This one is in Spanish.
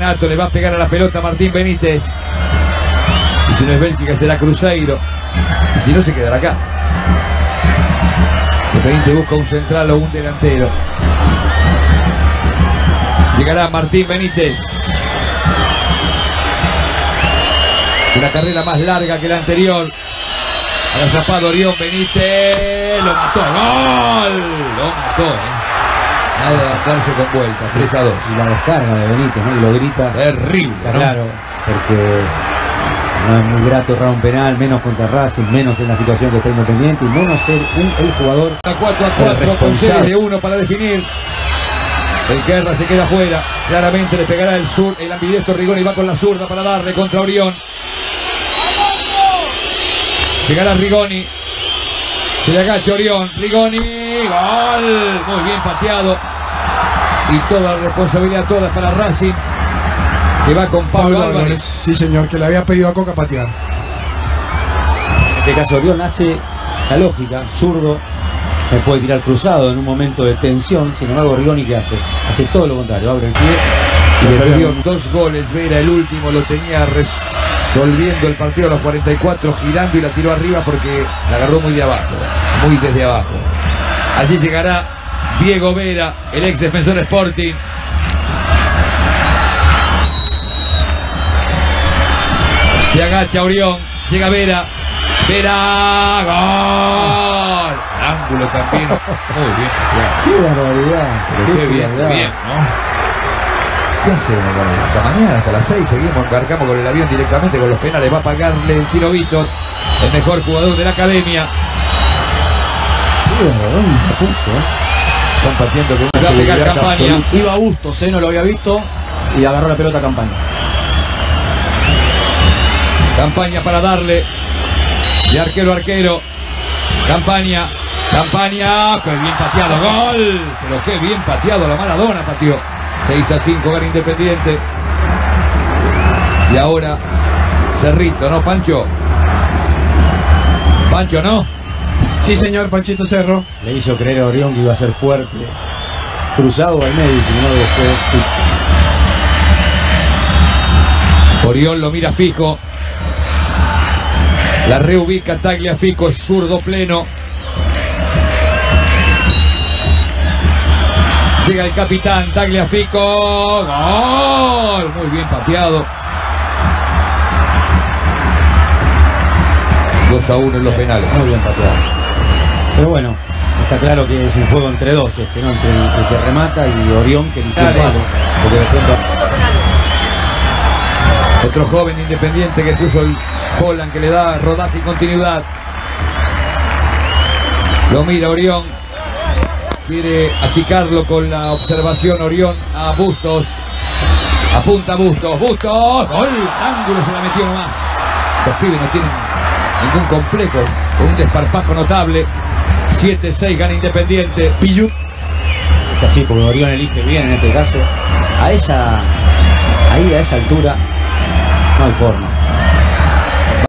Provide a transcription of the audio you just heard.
Renato, le va a pegar a la pelota Martín Benítez. Y si no es Bélgica será Cruzeiro. Y si no se quedará acá. Independiente busca un central o un delantero. Llegará Martín Benítez. Una carrera más larga que la anterior. Agazapado Orión Benítez. Lo mató. ¡Gol! Lo mató. ¿eh? Nada de andarse con vuelta. 3 a 2. Y la descarga de Benítez, ¿no? Y lo grita. Terrible. ¿no? claro, porque no es muy grato errar un penal, menos contra Racing, menos en la situación que está Independiente y menos ser un- el jugador A 4 a El 4 con responsable. series de 1 para definir. El Guerra se queda fuera. Claramente le pegará el sur. El ambidestro Rigoni va con la zurda para darle contra Orión. Llegará Rigoni. Se le agacha Orión. Rigoni. Gol. Muy bien pateado. Y toda la responsabilidad toda es para Racing. Que va con Pablo, Pablo Álvarez. Álvarez, sí señor, que le había pedido a Coca patear. En este caso Orión hace la lógica, zurdo, me puede tirar cruzado en un momento de tensión, sin embargo Rigoni ¿qué hace? Hace todo lo contrario, abre el pie y le perdió dos goles. Vera, el último, lo tenía resolviendo el partido a los 44, girando y la tiró arriba porque la agarró muy de abajo. Muy desde abajo. Allí llegará Diego Vera, el ex defensor Sporting. Se agacha Orión. Llega Vera. Vera. Gol. Ángulo también. Muy bien. ¡Qué barbaridad! Pero ¡Qué qué bien, bien, ¿no? ¿Qué hacemos con? Hasta mañana, hasta las 6, seguimos, embarcamos con el avión directamente con los penales. Va a pagarle el Chino Víctor, el mejor jugador de la academia. ¡Qué barbaridad eh! Están partiendo con una Va a pegar campaña. absoluta. Iba a Bustos, ¿eh? no lo había visto. Y agarró la pelota a campaña. Campaña para darle. De arquero arquero. Campaña. Campaña. Qué bien pateado. Gol. Pero qué bien pateado. La Maradona pateó. 6 a 5 gana Independiente. Y ahora Cerrito, ¿no, Pancho? Pancho, ¿no? Sí señor, Panchito Cerro. Le hizo creer a Orión que iba a ser fuerte. Cruzado al medio y sin embargo fue Orión lo mira fijo. La reubica Tagliafico, es zurdo pleno. Llega el capitán Tagliafico. ¡Gol! Muy bien pateado. 2 a 1 en los penales. muy bien pateado. Pero bueno, está claro que es un juego entre dos, este, ¿no? Entre el, el que remata y Orión que un Dale. palo. Porque de pronto Otro joven independiente que puso el Holland que le da rodaje y continuidad. Lo mira Orión. Quiere achicarlo con la observación Orión a Bustos. Apunta a Bustos. Bustos. Gol. Ángulo se la metió nomás. Los pibes no tienen ningún complejo. Con un desparpajo notable. 7-6 gana Independiente. Pillut. así, porque Orión elige bien en este caso. A esa, ahí a esa altura, no hay forma.